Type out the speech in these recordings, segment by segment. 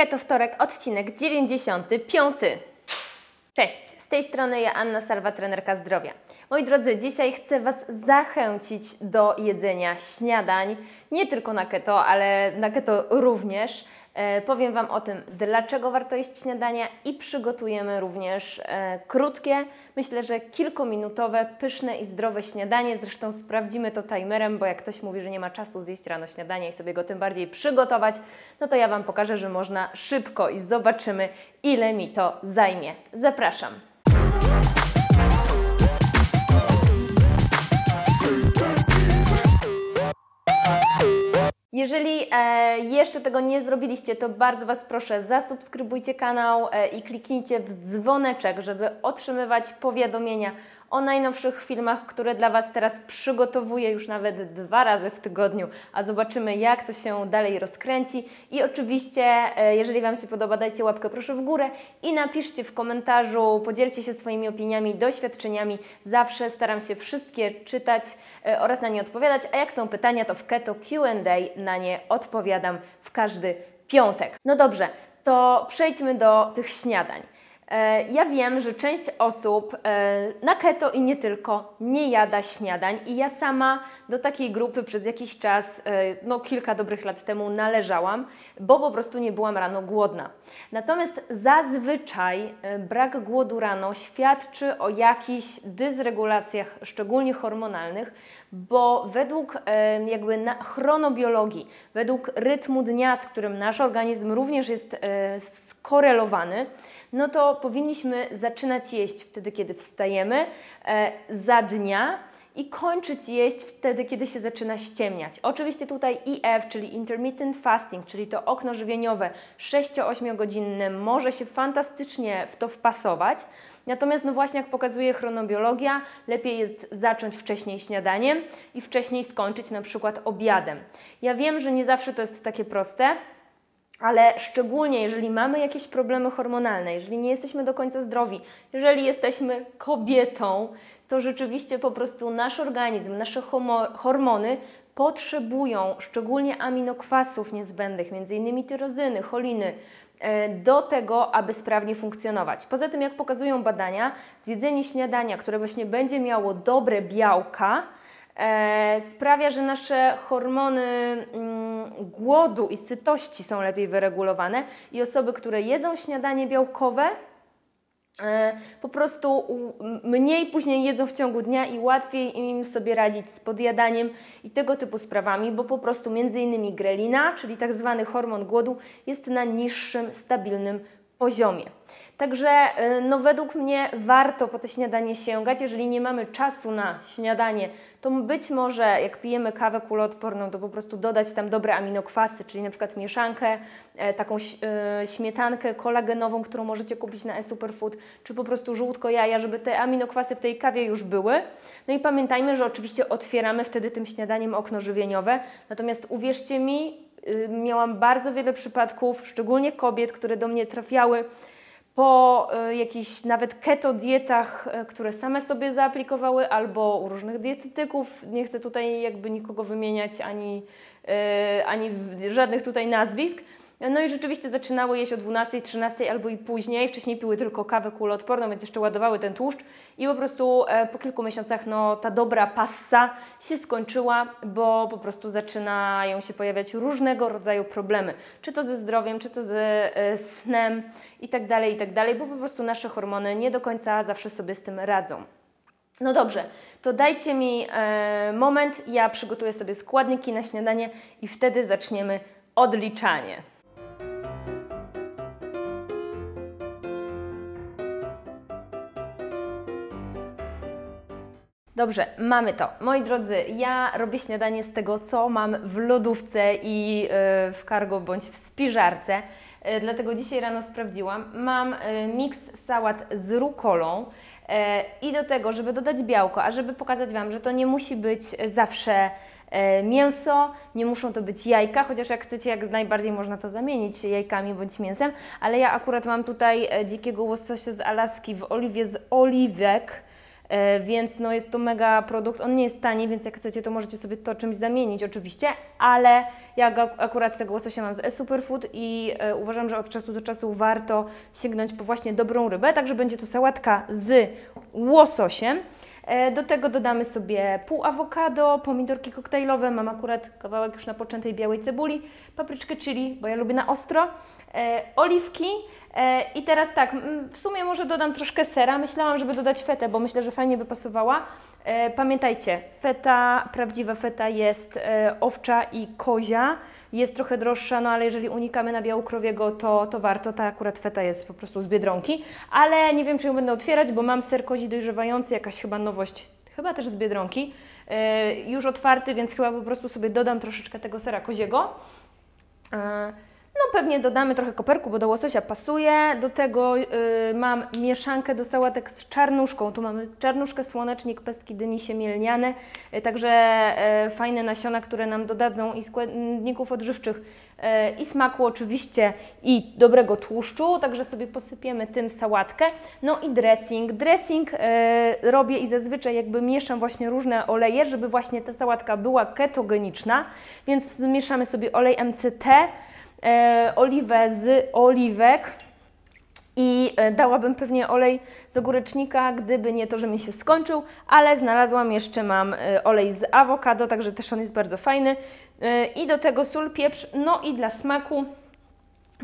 Keto Wtorek, odcinek 95. Cześć, z tej strony ja Anna Salwa, trenerka zdrowia. Moi drodzy, dzisiaj chcę Was zachęcić do jedzenia śniadań, nie tylko na keto, ale na keto również. E, powiem Wam o tym, dlaczego warto jeść śniadania i przygotujemy również e, krótkie, myślę, że kilkuminutowe, pyszne i zdrowe śniadanie. Zresztą sprawdzimy to timerem, bo jak ktoś mówi, że nie ma czasu zjeść rano śniadania i sobie go tym bardziej przygotować, no to ja Wam pokażę, że można szybko i zobaczymy, ile mi to zajmie. Zapraszam. Jeżeli e, jeszcze tego nie zrobiliście, to bardzo Was proszę, zasubskrybujcie kanał e, i kliknijcie w dzwoneczek, żeby otrzymywać powiadomienia o najnowszych filmach, które dla Was teraz przygotowuję już nawet dwa razy w tygodniu, a zobaczymy jak to się dalej rozkręci. I oczywiście, e, jeżeli Wam się podoba, dajcie łapkę proszę w górę i napiszcie w komentarzu, podzielcie się swoimi opiniami, doświadczeniami. Zawsze staram się wszystkie czytać e, oraz na nie odpowiadać, a jak są pytania, to w Keto Q&A na nie odpowiadam w każdy piątek. No dobrze, to przejdźmy do tych śniadań. E, ja wiem, że część osób e, na keto i nie tylko nie jada śniadań i ja sama do takiej grupy przez jakiś czas, e, no kilka dobrych lat temu należałam, bo po prostu nie byłam rano głodna. Natomiast zazwyczaj brak głodu rano świadczy o jakichś dysregulacjach, szczególnie hormonalnych, bo według jakby chronobiologii, według rytmu dnia, z którym nasz organizm również jest skorelowany, no to powinniśmy zaczynać jeść wtedy, kiedy wstajemy e, za dnia i kończyć jeść wtedy, kiedy się zaczyna ściemniać. Oczywiście tutaj IF, czyli intermittent fasting, czyli to okno żywieniowe 6-8 godzinne może się fantastycznie w to wpasować. Natomiast no właśnie jak pokazuje chronobiologia, lepiej jest zacząć wcześniej śniadaniem i wcześniej skończyć na przykład obiadem. Ja wiem, że nie zawsze to jest takie proste, ale szczególnie jeżeli mamy jakieś problemy hormonalne, jeżeli nie jesteśmy do końca zdrowi, jeżeli jesteśmy kobietą, to rzeczywiście po prostu nasz organizm, nasze hormony potrzebują szczególnie aminokwasów niezbędnych, m.in. tyrozyny, choliny, e, do tego, aby sprawnie funkcjonować. Poza tym, jak pokazują badania, zjedzenie śniadania, które właśnie będzie miało dobre białka, sprawia, że nasze hormony mm, głodu i sytości są lepiej wyregulowane i osoby, które jedzą śniadanie białkowe, e, po prostu mniej później jedzą w ciągu dnia i łatwiej im sobie radzić z podjadaniem i tego typu sprawami, bo po prostu między innymi grelina, czyli tak zwany hormon głodu, jest na niższym, stabilnym poziomie. Także e, no według mnie warto po to śniadanie sięgać. Jeżeli nie mamy czasu na śniadanie, to być może jak pijemy kawę kuloodporną, to po prostu dodać tam dobre aminokwasy, czyli na przykład mieszankę, e, taką e, śmietankę kolagenową, którą możecie kupić na e-superfood, czy po prostu żółtko jaja, żeby te aminokwasy w tej kawie już były. No i pamiętajmy, że oczywiście otwieramy wtedy tym śniadaniem okno żywieniowe. Natomiast uwierzcie mi, y, miałam bardzo wiele przypadków, szczególnie kobiet, które do mnie trafiały po y, jakichś nawet keto dietach, y, które same sobie zaaplikowały, albo u różnych dietetyków. Nie chcę tutaj jakby nikogo wymieniać ani, y, ani żadnych tutaj nazwisk. No i rzeczywiście zaczynały jeść o 12, 13 albo i później. Wcześniej piły tylko kawę kuloodporną, więc jeszcze ładowały ten tłuszcz i po prostu e, po kilku miesiącach no, ta dobra passa się skończyła, bo po prostu zaczynają się pojawiać różnego rodzaju problemy. Czy to ze zdrowiem, czy to ze snem i tak dalej, i tak bo po prostu nasze hormony nie do końca zawsze sobie z tym radzą. No dobrze, to dajcie mi e, moment, ja przygotuję sobie składniki na śniadanie i wtedy zaczniemy odliczanie. Dobrze, mamy to. Moi drodzy, ja robię śniadanie z tego, co mam w lodówce i yy, w cargo bądź w spiżarce. Yy, dlatego dzisiaj rano sprawdziłam. Mam yy, miks sałat z rukolą i do tego, żeby dodać białko, a żeby pokazać Wam, że to nie musi być zawsze mięso, nie muszą to być jajka, chociaż jak chcecie, jak najbardziej można to zamienić jajkami bądź mięsem, ale ja akurat mam tutaj dzikiego łososia z Alaski w oliwie z oliwek, E, więc no jest to mega produkt. On nie jest tani, więc jak chcecie, to możecie sobie to czymś zamienić oczywiście, ale ja akurat tego łososia mam z e-superfood i e, uważam, że od czasu do czasu warto sięgnąć po właśnie dobrą rybę, także będzie to sałatka z łososiem. E, do tego dodamy sobie pół awokado, pomidorki koktajlowe, mam akurat kawałek już napoczętej białej cebuli, papryczkę chili, bo ja lubię na ostro, e, oliwki, E, I teraz tak, w sumie może dodam troszkę sera. Myślałam, żeby dodać fetę, bo myślę, że fajnie by pasowała. E, pamiętajcie, feta, prawdziwa feta jest e, owcza i kozia. Jest trochę droższa, no ale jeżeli unikamy na białukrowiego, to, to warto. Ta akurat feta jest po prostu z Biedronki. Ale nie wiem, czy ją będę otwierać, bo mam ser kozi dojrzewający, jakaś chyba nowość, chyba też z Biedronki. Już otwarty, więc chyba po prostu sobie dodam troszeczkę tego sera koziego. No pewnie dodamy trochę koperku, bo do łososia pasuje. Do tego y, mam mieszankę do sałatek z czarnuszką. Tu mamy czarnuszkę, słonecznik, pestki dyni siemielniane, y, także y, fajne nasiona, które nam dodadzą i składników odżywczych y, i smaku oczywiście i dobrego tłuszczu, także sobie posypiemy tym sałatkę. No i dressing. Dressing y, robię i zazwyczaj jakby mieszam właśnie różne oleje, żeby właśnie ta sałatka była ketogeniczna, więc zmieszamy sobie olej MCT, oliwę z oliwek i e, dałabym pewnie olej z ogórecznika, gdyby nie to, że mi się skończył, ale znalazłam jeszcze, mam e, olej z awokado, także też on jest bardzo fajny. E, I do tego sól, pieprz, no i dla smaku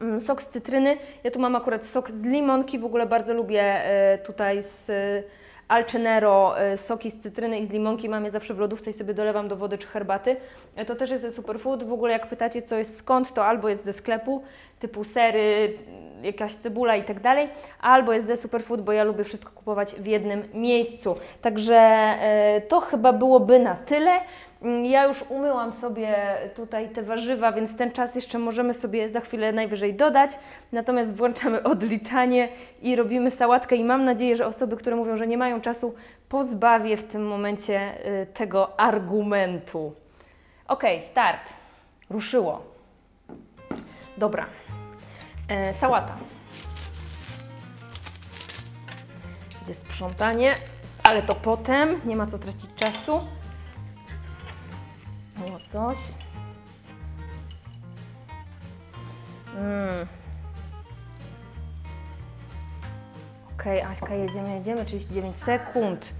mm, sok z cytryny. Ja tu mam akurat sok z limonki, w ogóle bardzo lubię tutaj z Alcenero, e, soki z cytryny i z limonki mam je zawsze w lodówce i sobie dolewam do wody czy herbaty. E, to też jest ze superfood. W ogóle jak pytacie co jest skąd, to albo jest ze sklepu, typu sery, jakaś cebula i tak dalej, albo jest ze superfood, bo ja lubię wszystko kupować w jednym miejscu. Także to chyba byłoby na tyle. Mm, ja już umyłam sobie tutaj te warzywa, więc ten czas jeszcze możemy sobie za chwilę najwyżej dodać. Natomiast włączamy odliczanie i robimy sałatkę i mam nadzieję, że osoby, które mówią, że nie mają czasu, pozbawię w tym momencie y, tego argumentu. Ok, start. Ruszyło. Dobra. E, sałata. Gdzie sprzątanie, ale to potem, nie ma co tracić czasu łosoś. Mm. Ok, Aśka, jedziemy, jedziemy, 39 sekund.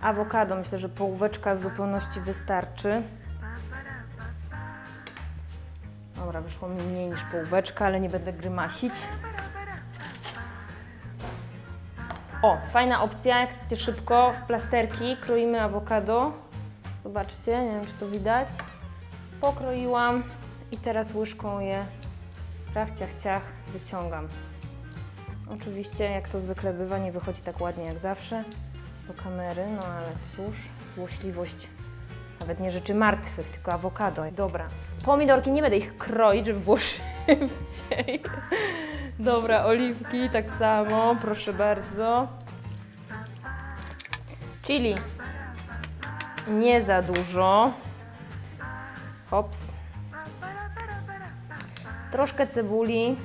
Awokado, myślę, że połóweczka z zupełności wystarczy. Dobra, wyszło mi mniej niż połóweczka, ale nie będę grymasić. O, fajna opcja, jak chcecie szybko, w plasterki kroimy awokado. Zobaczcie, nie wiem czy to widać. Pokroiłam i teraz łyżką je rachciach ciach wyciągam. Oczywiście, jak to zwykle bywa, nie wychodzi tak ładnie jak zawsze do kamery, no ale cóż, złośliwość nawet nie rzeczy martwych, tylko awokado. Dobra, pomidorki nie będę ich kroić, żeby było szybciej. Dobra, oliwki tak samo, proszę bardzo. Chili nie za dużo. Hops. Troszkę cebuli.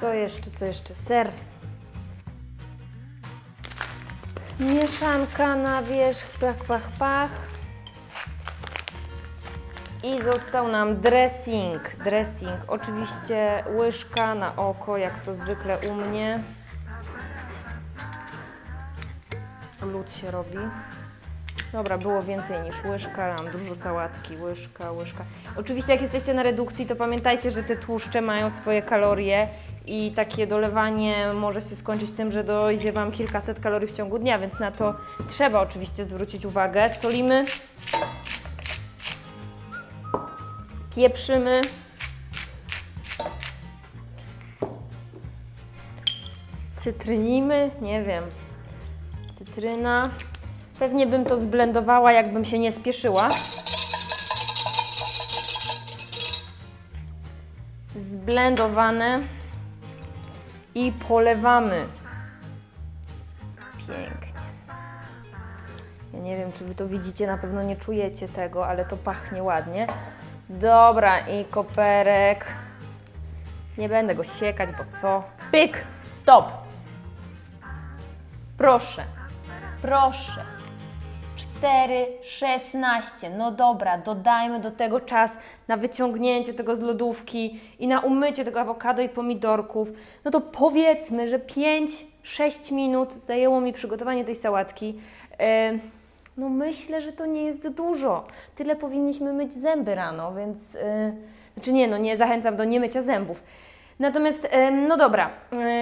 Co jeszcze, co jeszcze? Ser. Mieszanka na wierzch, pach, pach, pach. I został nam dressing. Dressing. Oczywiście łyżka na oko, jak to zwykle u mnie. Lód się robi. Dobra, było więcej niż łyżka, mam dużo sałatki, łyżka, łyżka. Oczywiście jak jesteście na redukcji, to pamiętajcie, że te tłuszcze mają swoje kalorie i takie dolewanie może się skończyć tym, że dojdzie Wam kilkaset kalorii w ciągu dnia, więc na to trzeba oczywiście zwrócić uwagę. Solimy, pieprzymy. Cytrynimy, nie wiem, cytryna. Pewnie bym to zblendowała, jakbym się nie spieszyła. Zblendowane i polewamy. Pięknie. Ja nie wiem, czy Wy to widzicie, na pewno nie czujecie tego, ale to pachnie ładnie. Dobra, i koperek. Nie będę go siekać, bo co? Pyk, stop. Proszę, proszę. 4,16. No dobra, dodajmy do tego czas na wyciągnięcie tego z lodówki i na umycie tego awokado i pomidorków. No to powiedzmy, że 5-6 minut zajęło mi przygotowanie tej sałatki. No myślę, że to nie jest dużo. Tyle powinniśmy myć zęby rano, więc... Yy, znaczy nie, no nie zachęcam do niemycia zębów. Natomiast, no dobra,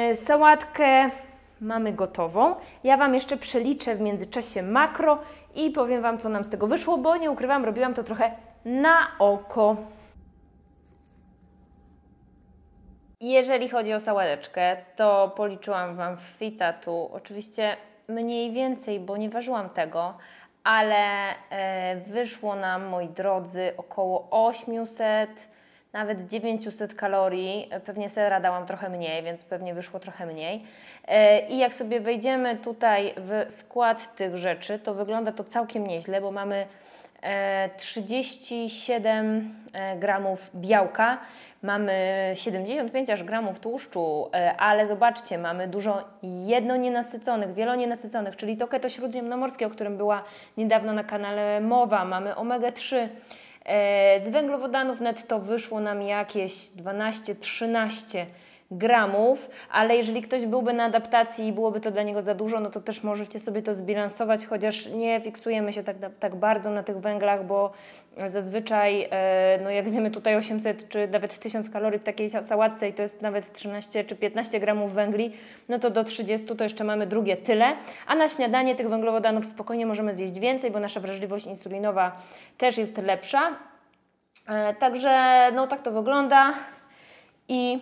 yy, sałatkę mamy gotową. Ja Wam jeszcze przeliczę w międzyczasie makro i powiem Wam, co nam z tego wyszło, bo nie ukrywam, robiłam to trochę na oko. Jeżeli chodzi o sałateczkę, to policzyłam Wam w Fitatu, oczywiście mniej więcej, bo nie ważyłam tego, ale e, wyszło nam, moi drodzy, około 800, nawet 900 kalorii. Pewnie sera dałam trochę mniej, więc pewnie wyszło trochę mniej. E, I jak sobie wejdziemy tutaj w skład tych rzeczy, to wygląda to całkiem nieźle, bo mamy e, 37 e, gramów białka, mamy 75 aż gramów tłuszczu, e, ale zobaczcie, mamy dużo jednonienasyconych, wielonienasyconych, czyli to keto śródziemnomorskie, o którym była niedawno na kanale mowa, mamy omega-3, E, z węglowodanów netto wyszło nam jakieś 12-13 gramów, ale jeżeli ktoś byłby na adaptacji i byłoby to dla niego za dużo, no to też możecie sobie to zbilansować, chociaż nie fiksujemy się tak, tak bardzo na tych węglach, bo zazwyczaj, e, no jak zjemy tutaj 800 czy nawet 1000 kalorii w takiej sałatce i to jest nawet 13 czy 15 gramów węgli, no to do 30 to jeszcze mamy drugie tyle, a na śniadanie tych węglowodanów spokojnie możemy zjeść więcej, bo nasza wrażliwość insulinowa też jest lepsza. E, także no tak to wygląda i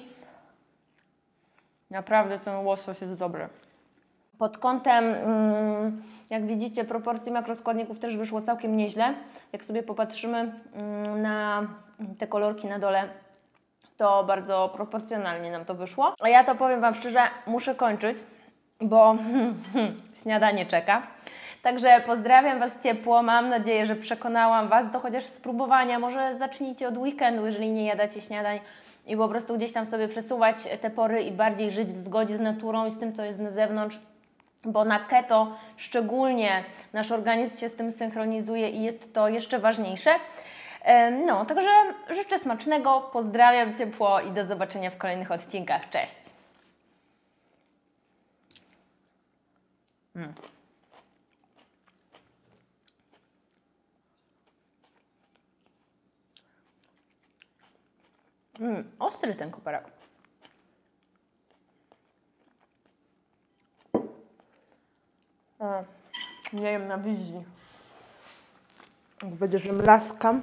Naprawdę ten łosoś jest dobry. Pod kątem, mm, jak widzicie, proporcji makroskładników też wyszło całkiem nieźle. Jak sobie popatrzymy mm, na te kolorki na dole, to bardzo proporcjonalnie nam to wyszło. A ja to powiem Wam szczerze, muszę kończyć, bo śniadanie czeka. Także pozdrawiam Was ciepło. Mam nadzieję, że przekonałam Was do chociaż spróbowania. Może zacznijcie od weekendu, jeżeli nie jadacie śniadań i po prostu gdzieś tam sobie przesuwać te pory i bardziej żyć w zgodzie z naturą i z tym, co jest na zewnątrz, bo na keto szczególnie nasz organizm się z tym synchronizuje i jest to jeszcze ważniejsze. No, także życzę smacznego, pozdrawiam ciepło i do zobaczenia w kolejnych odcinkach. Cześć! Mm. Mm, ostry ten koperek. O, nie jem na wizji. Jak będzie, że mlaskam.